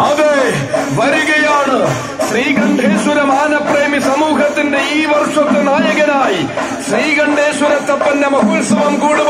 അതെ വരികയാണ് ശ്രീകണ്ഠേശ്വര മാനപ്രേമി സമൂഹത്തിന്റെ ഈ വർഷത്തെ നായകനായി ശ്രീകണ്ഠേശ്വരത്തപ്പന്റെ മഹോത്സവം കൂടും